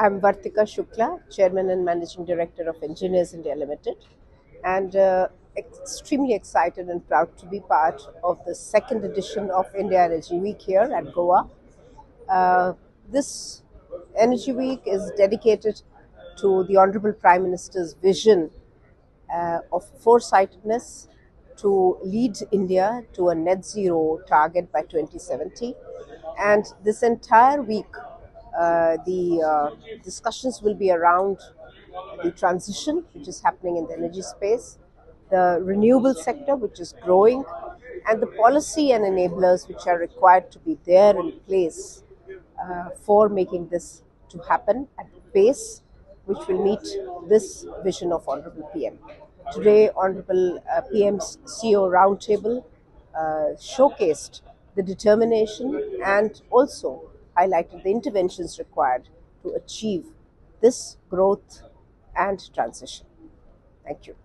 I'm Vartika Shukla, Chairman and Managing Director of Engineers India Limited, and uh, extremely excited and proud to be part of the second edition of India Energy Week here at Goa. Uh, this Energy Week is dedicated to the Honorable Prime Minister's vision uh, of foresightedness to lead India to a net zero target by 2070. And this entire week, the uh, discussions will be around the transition which is happening in the energy space, the renewable sector which is growing, and the policy and enablers which are required to be there in place uh, for making this to happen at pace which will meet this vision of Honorable PM. Today, Honorable uh, PM's CEO Roundtable uh, showcased the determination and also highlighted the interventions required to achieve this growth and transition. Thank you.